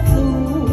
路